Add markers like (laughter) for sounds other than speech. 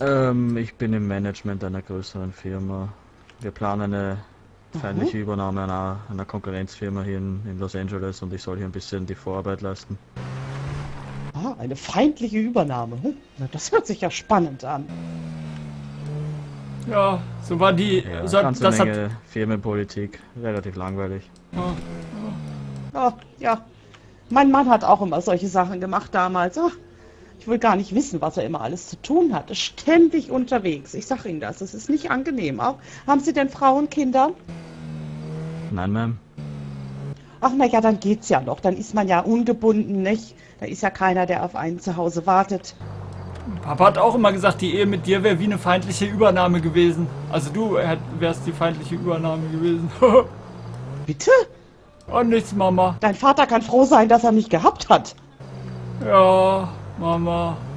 Ähm, ich bin im Management einer größeren Firma. Wir planen eine feindliche Übernahme einer, einer Konkurrenzfirma hier in, in Los Angeles und ich soll hier ein bisschen die Vorarbeit leisten. Ah, eine feindliche Übernahme. Hm? Na, das hört sich ja spannend an. Ja, so war die. Ja, so, ganze das hat. Menge Firmenpolitik, relativ langweilig. Ah, ja. Mein Mann hat auch immer solche Sachen gemacht damals. Ach, ich will gar nicht wissen, was er immer alles zu tun hatte. Ständig unterwegs. Ich sag Ihnen das. Es ist nicht angenehm. Auch, haben Sie denn Frauen, Kinder? Nein, Ma'am. Ach, na ja, dann geht's ja noch. Dann ist man ja ungebunden, nicht? Da ist ja keiner, der auf einen zu Hause wartet. Papa hat auch immer gesagt, die Ehe mit dir wäre wie eine feindliche Übernahme gewesen. Also du hätt- wärst die feindliche Übernahme gewesen. (laughs) Bitte? oh, nichts, Mama. Dein Vater kann froh sein, dass er mich gehabt hat. Ja, Mama.